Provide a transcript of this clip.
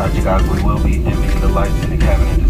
Alright, you we will be